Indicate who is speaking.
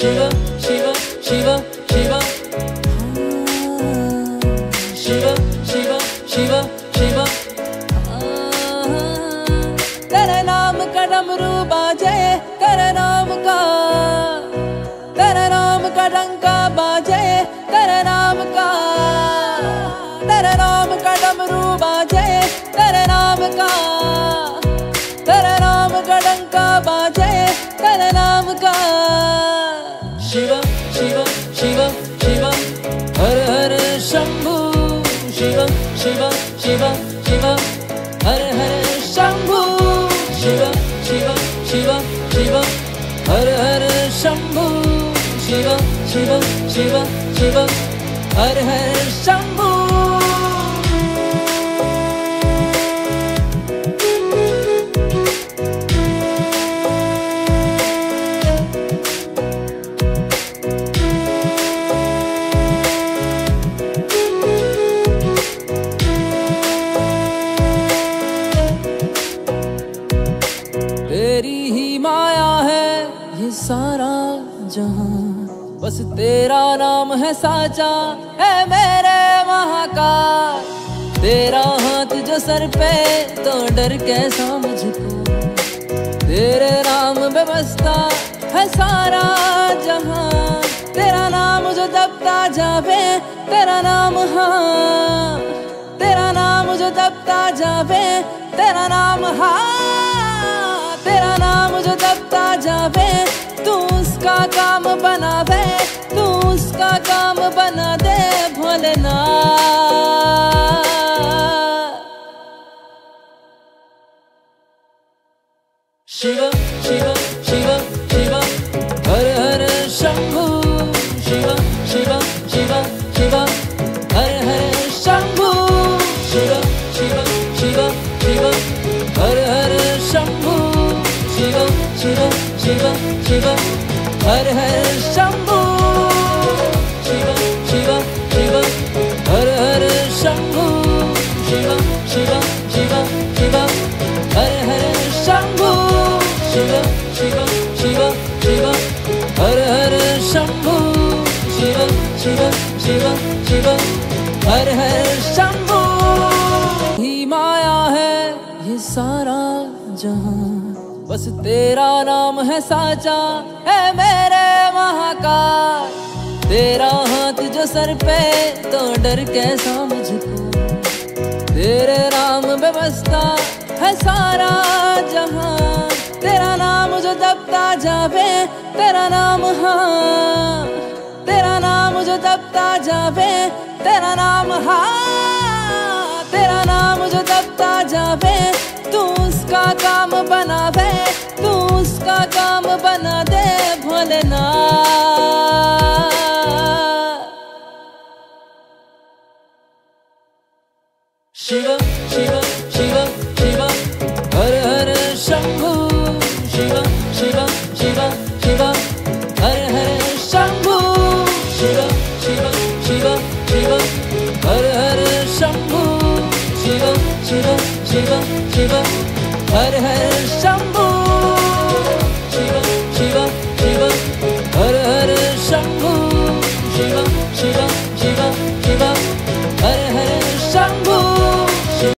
Speaker 1: Shiva, Shiva, Shiva, Shiva. Shiva, Shiva, Shiva, Shiva. तेरे नाम का डमरू बाजे तेरे नाम का तेरे नाम का डंका बाजे तेरे नाम का तेरे नाम का डमरू बाजे तेरे नाम का शिव शिव शिव शिव हर हर शंभु शिव शिव शिव शिव हर हर शंभु शिव शिव शिव शिव हर हर शंभु जहाँ बस तेरा नाम है साचा, है मेरे महाकाल। तेरा हाथ जो सर पे तो डर कैसा मुझको तेरे नाम बसता है सारा जहाँ। तेरा नाम जो दबता जावे, तेरा नाम हाँ। तेरा नाम जो दबता जावे, तेरा नाम हाँ। शिव शिव हर हर शंभु शिव शिव शिव हर हर शंभु शिव शिव शिव शिव हर हर शंभु शिव शिव शिव शिव हर हर शंभु शिव शिव शिव शिव हर हर शंभु ही माया है ये सारा जहाँ बस तेरा नाम है साचा, है मेरे महाकाल। तेरा हाथ जो सर पे तो डर कैसा मुझको तेरे नाम में बसता है सारा जहाँ। तेरा नाम जो दबता जावे, तेरा नाम हाँ। तेरा नाम जो दबता जावे, तेरा नाम हाँ। तेरा नाम जो दबता जावे, तू उसका काम बनावे। उसका काम बना दे भोलेना शिवम